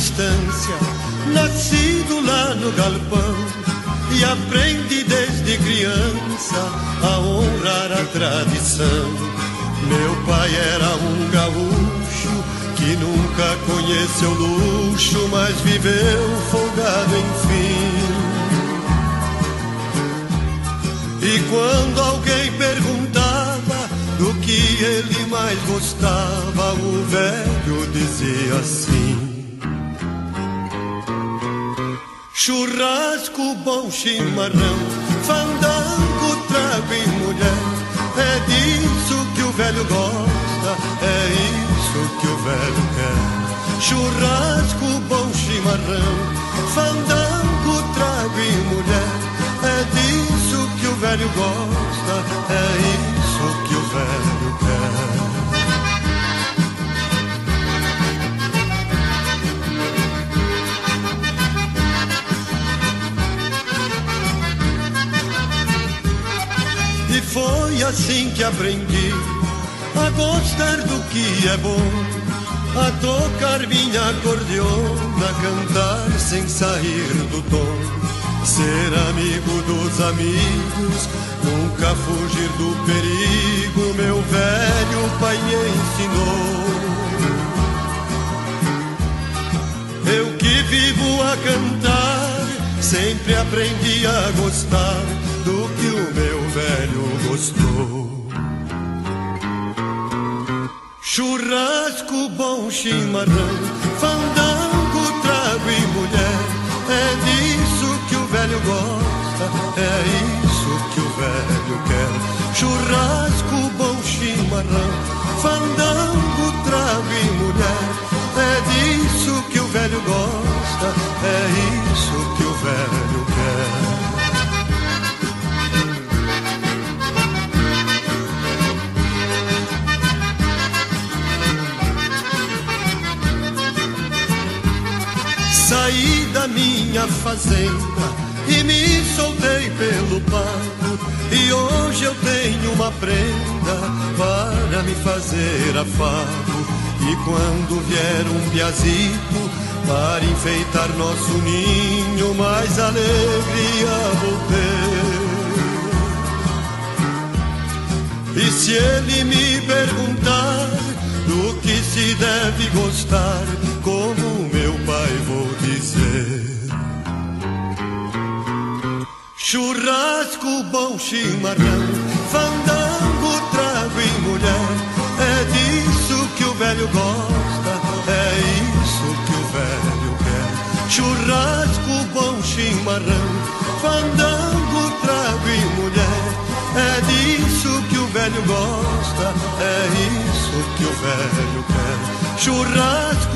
distância, nascido lá no galpão, e aprendi desde criança a honrar a tradição. Meu pai era um gaúcho que nunca conheceu luxo, mas viveu folgado enfim. E quando alguém do que ele mais gostava, o velho dizia assim: Churrasco, bom chimarrão, fandango, trago e mulher. É disso que o velho gosta, é isso que o velho quer. Churrasco, bom chimarrão, fandango, trago e mulher. É disso que o velho gosta, é isso velho quer. E foi assim que aprendi a gostar do que é bom, a tocar minha acordeona, a cantar sem sair do tom. Ser amigo dos amigos, nunca fugir do perigo, meu velho pai me ensinou. Eu que vivo a cantar, sempre aprendi a gostar do que o meu velho gostou. Churrasco, bom chimarrão, fandango, gosta, é isso que o velho quer. Churrasco, bom chimarrão, fandango, trago e mulher, é disso que o velho gosta, é isso que o velho quer. Saí da minha fazenda e me soltei pelo pago. E hoje eu tenho uma prenda para me fazer afago. E quando vier um piazito para enfeitar nosso ninho, mais alegria vou ter. E se ele me perguntar do que se deve gostar, como meu pai vou Churrasco, bom chimarrão, fandango, trago e mulher. É disso que o velho gosta, é isso que o velho quer. Churrasco, bom chimarrão, fandango, trago e mulher. É disso que o velho gosta, é isso que o velho quer. Churrasco,